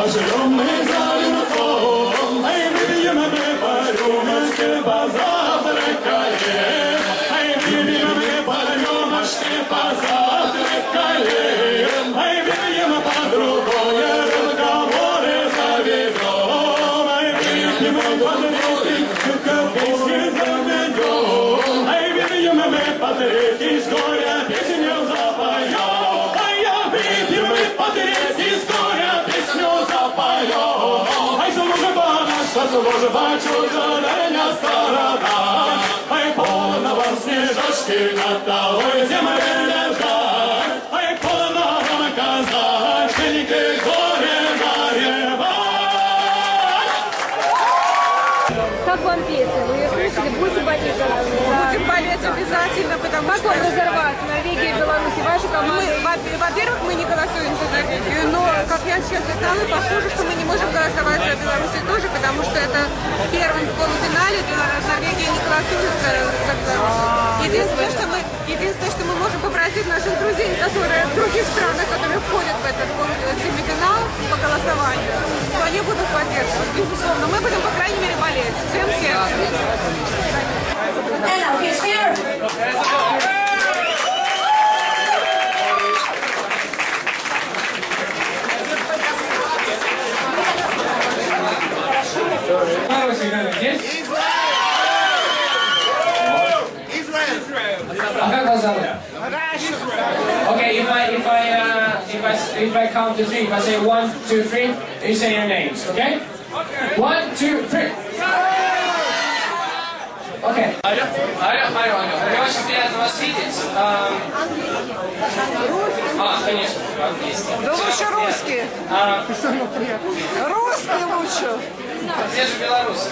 Barcelona. Реки, скоро песню запоем. Ай, я выпьем под реки, скоро песню запоем. Ай, служба наша, служба чужая сторона. Ай, полно снежочки над толой земле лежат. Ай, полно казаченьки горе горевать. Как вам песня? Вы ее слышали? Будете болеть за болеть обязательно, потому Как что... вам разорваться? Норвегия и Беларусь, команда? во- во-первых, мы не голосуем за Норвегию, но, как я сейчас узнала, похоже, что мы не можем голосовать за Беларусь тоже, потому что это в первом полуфинале Норвегия не голосует за, за Беларусь. Единственное, что мы, единственное, что мы можем попросить наших друзей, которые в других странах, которые входят в этот пол- семифинал по голосованию, что они будут поддерживать, безусловно. Мы будем, Okay, if I if I uh, if I if I count to three, if I say one, two, three, you say your names, okay? One, two, three. Окей. Алло, алло, алло, алло. Мне очень приятно вас видеть. Ам, А, конечно, по-английски. Да лучше русский. А, Русский лучше. где же белорусы?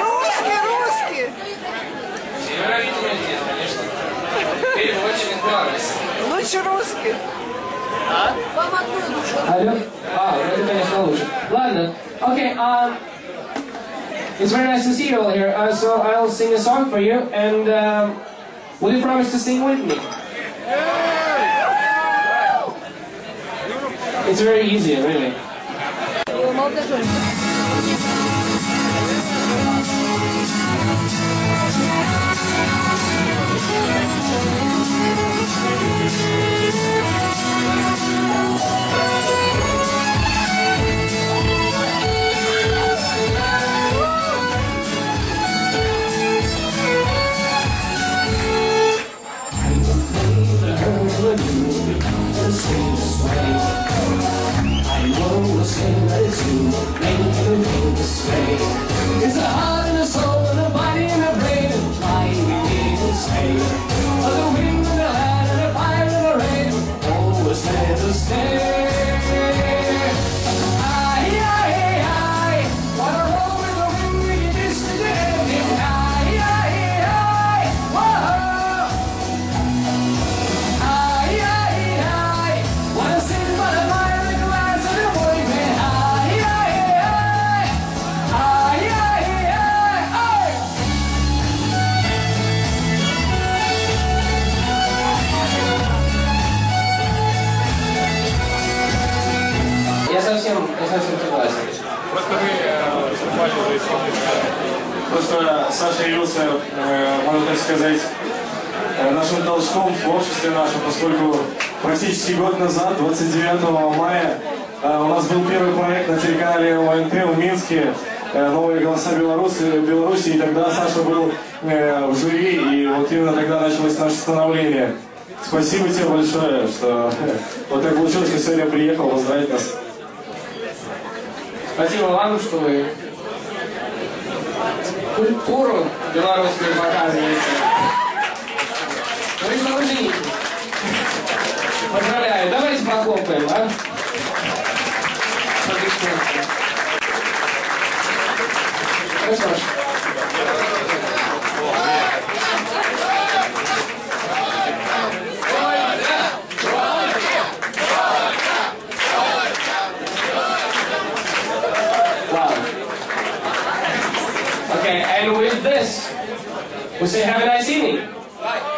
Русский, русский. Евровидение здесь, конечно. Переводчик из Беларуси. Лучше русский. Алло? А, это, конечно, лучше. Ладно. Okay, um, it's very nice to see you all here. Uh, so I'll sing a song for you, and um, will you promise to sing with me? It's very easy, really. Совсем, я совсем согласен. Просто вы э, выступали за исполнителя. Просто Саша явился, э, можно так сказать, э, нашим толчком в творчестве нашем, поскольку практически год назад, 29 мая, э, у нас был первый проект на телеканале ОНТ в Минске. «Новые голоса Беларуси», Беларуси, и тогда Саша был в жюри, и вот именно тогда началось наше становление. Спасибо тебе большое, что вот так получилось, что сегодня приехал поздравить нас. Спасибо вам, что вы культуру белорусскую показываете. Ну вы женитесь. Поздравляю. Давайте похлопаем, а? Аплодисменты. Okay, and with this, we say, have a nice evening. Bye.